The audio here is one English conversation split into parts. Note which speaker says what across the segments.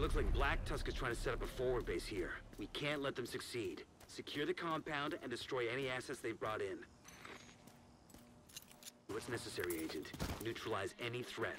Speaker 1: looks like Black Tusk is trying to set up a forward base here. We can't let them succeed. Secure the compound and destroy any assets they've brought in. What's necessary, Agent? Neutralize any threat.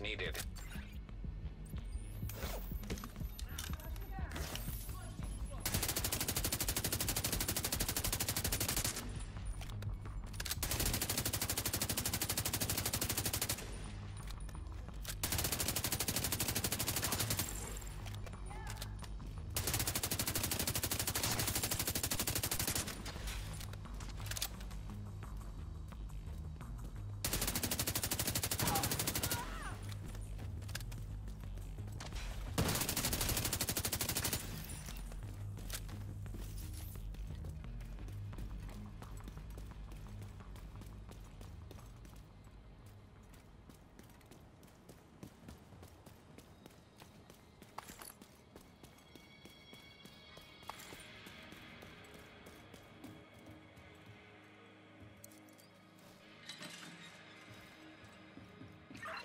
Speaker 2: Needed.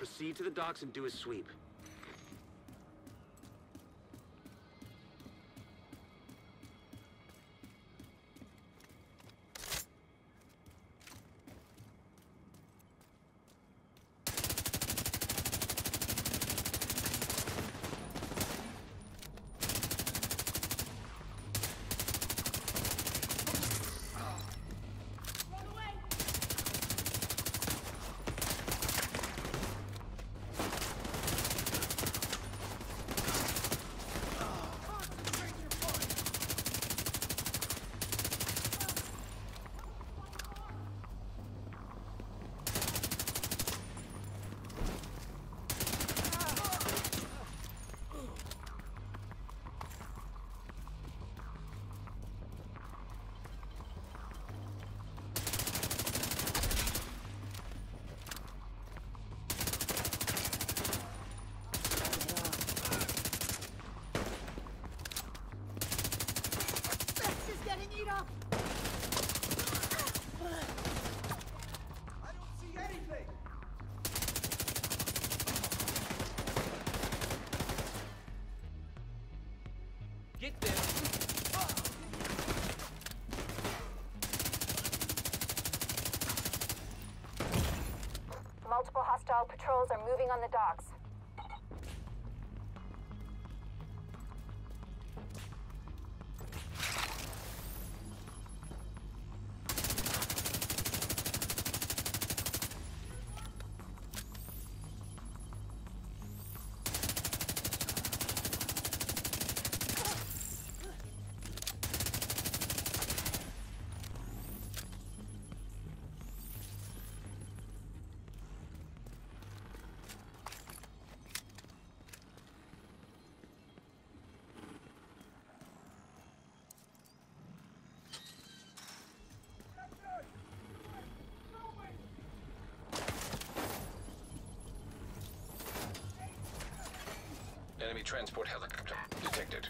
Speaker 1: Proceed to the docks and do a sweep.
Speaker 3: Patrols are moving on the docks.
Speaker 2: Enemy transport helicopter detected.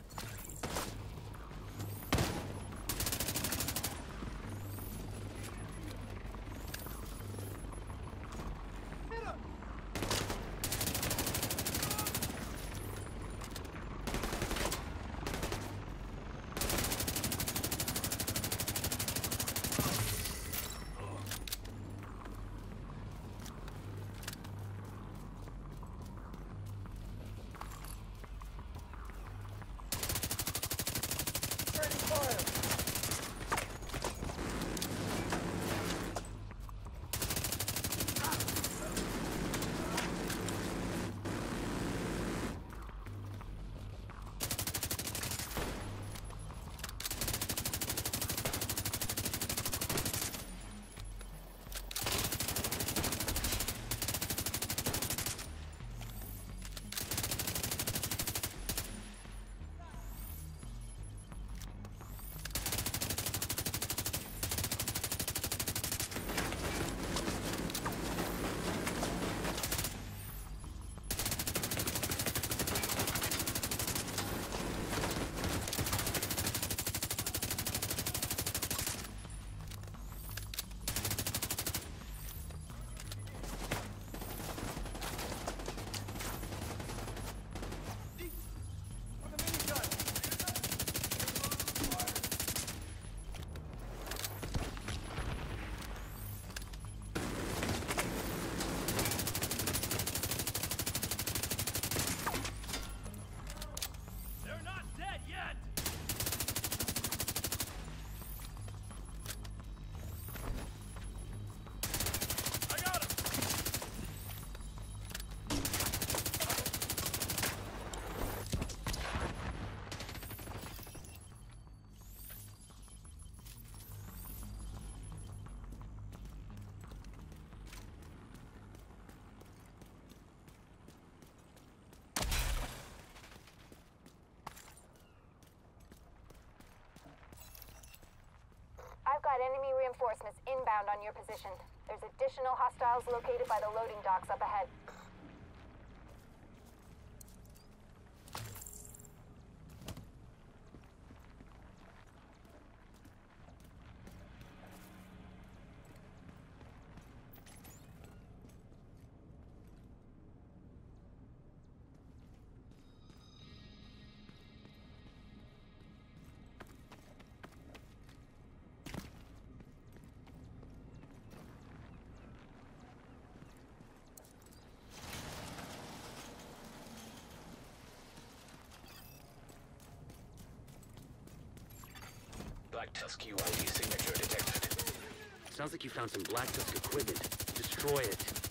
Speaker 3: got enemy reinforcements inbound on your position. There's additional hostiles located by the loading docks up ahead.
Speaker 2: Black Tusk UID signature detected.
Speaker 1: Sounds like you found some Black Tusk equipment. Destroy it.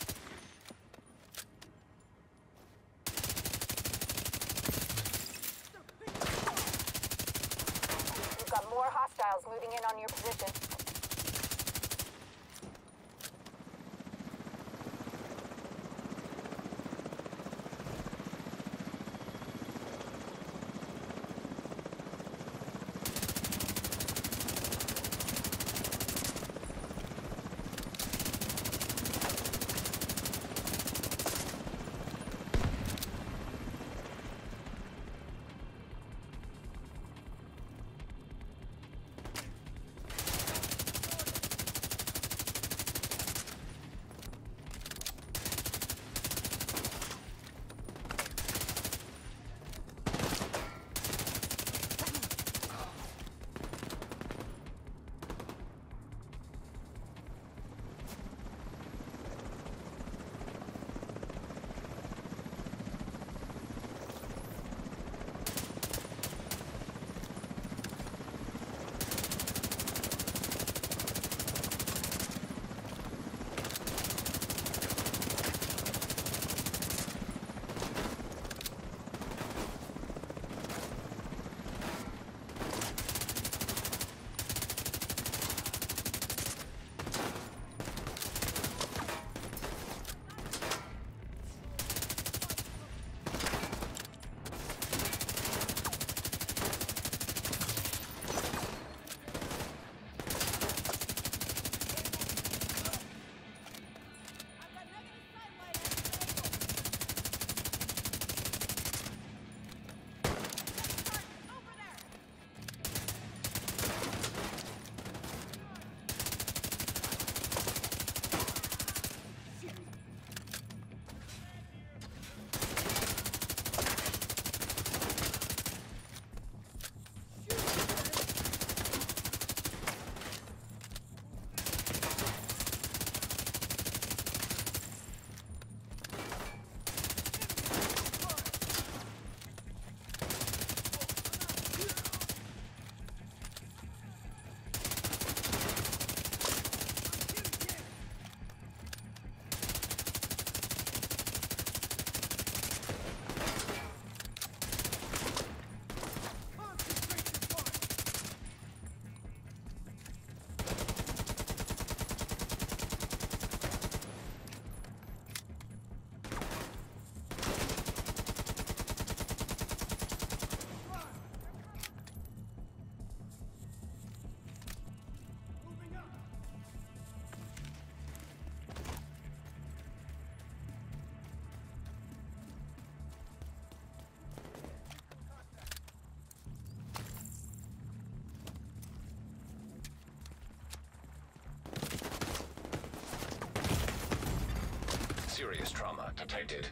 Speaker 2: Serious trauma detected.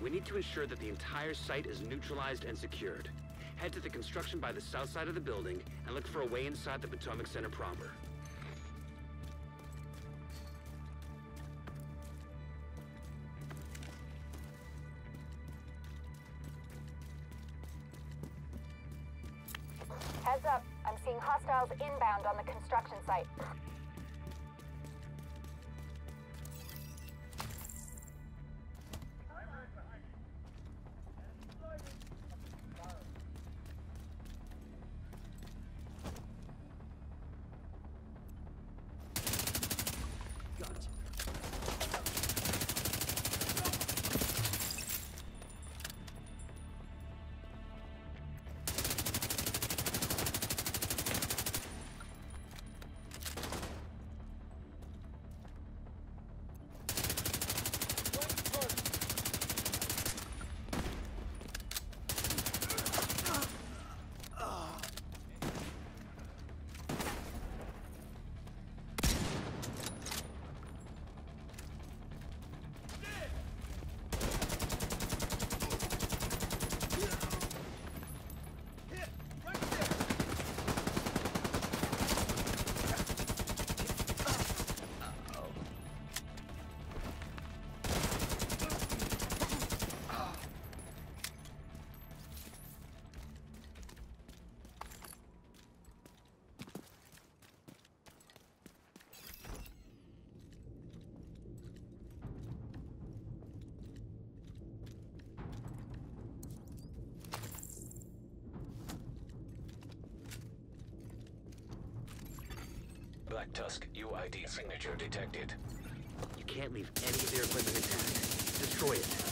Speaker 1: We need to ensure that the entire site is neutralized and secured. Head to the construction by the south side of the building and look for a way inside the Potomac Center proper.
Speaker 3: Heads up, I'm seeing hostiles inbound on the construction site.
Speaker 2: Black Tusk UID signature detected.
Speaker 1: You can't leave any of their equipment intact. Destroy it.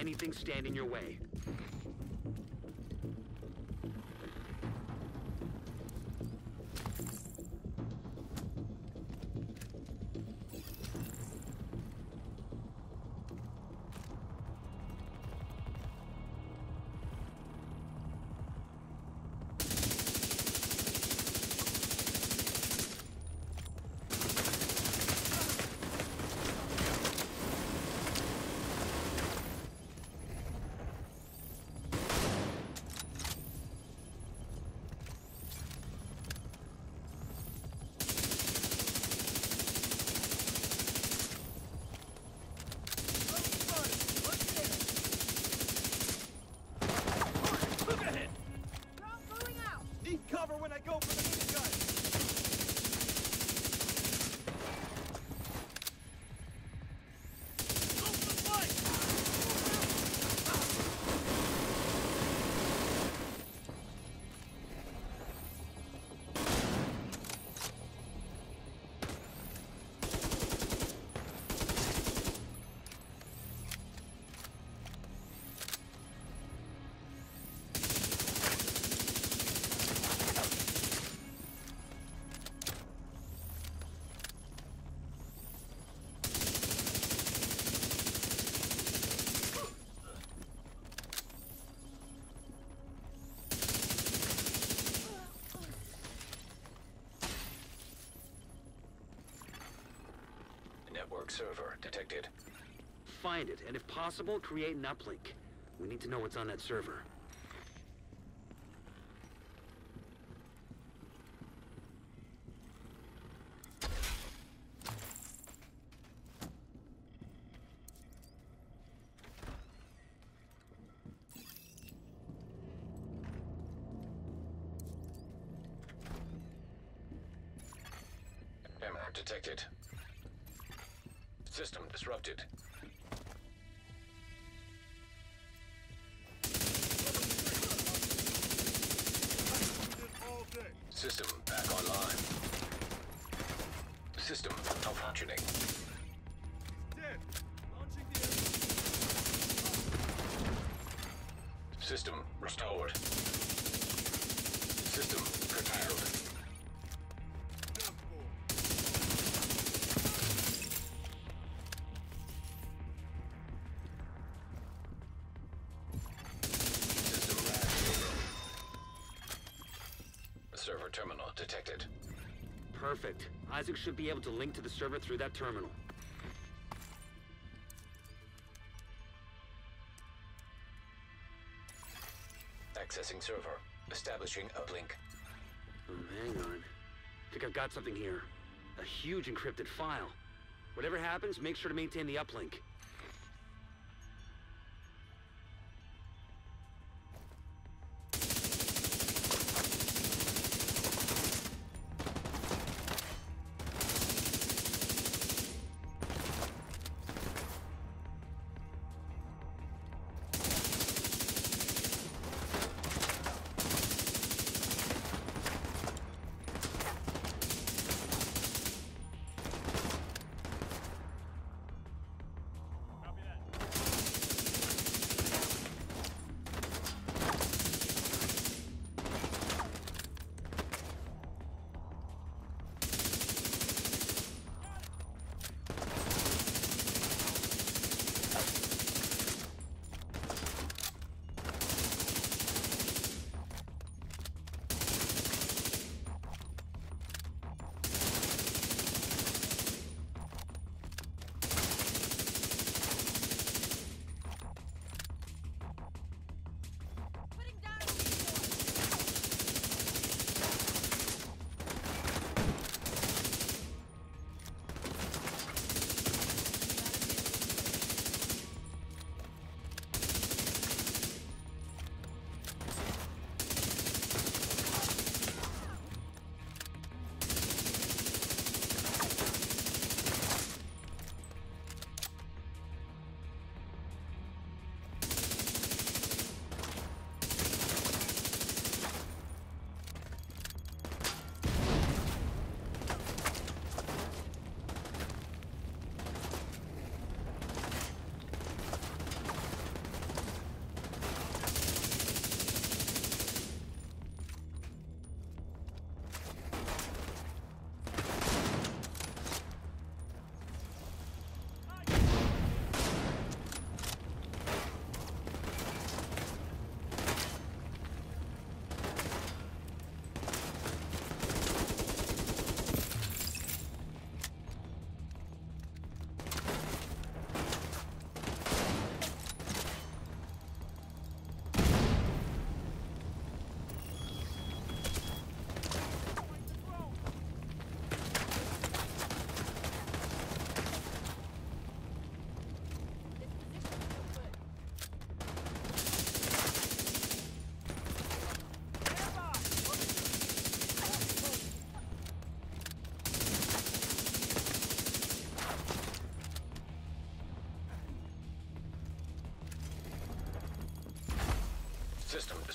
Speaker 1: Anything stand in your way.
Speaker 2: Network server detected.
Speaker 1: Find it, and if possible, create an uplink. We need to know what's on that server.
Speaker 2: Error detected. System disrupted.
Speaker 1: Perfect. ISAC should be able to link to the server through that terminal.
Speaker 2: Accessing server. Establishing uplink.
Speaker 1: Oh, hang on. Think I've got something here. A huge encrypted file. Whatever happens, make sure to maintain the uplink.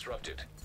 Speaker 2: Disrupted.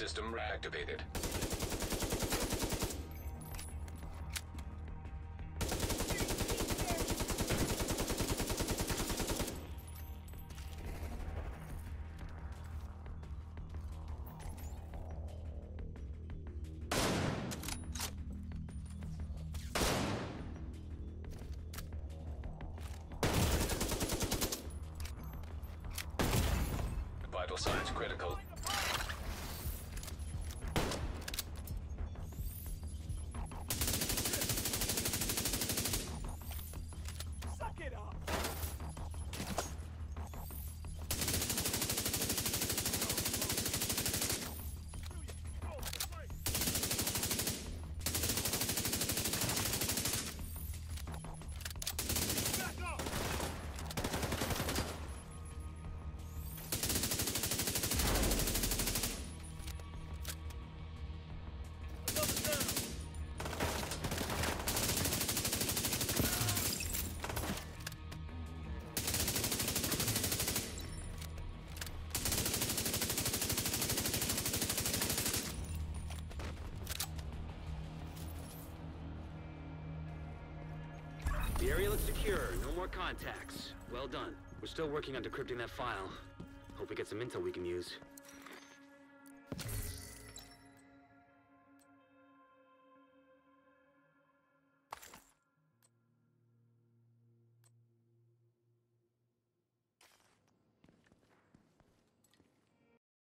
Speaker 2: System
Speaker 4: reactivated.
Speaker 1: Secure. No more contacts. Well done. We're still working on decrypting that file. Hope we get some intel we can use.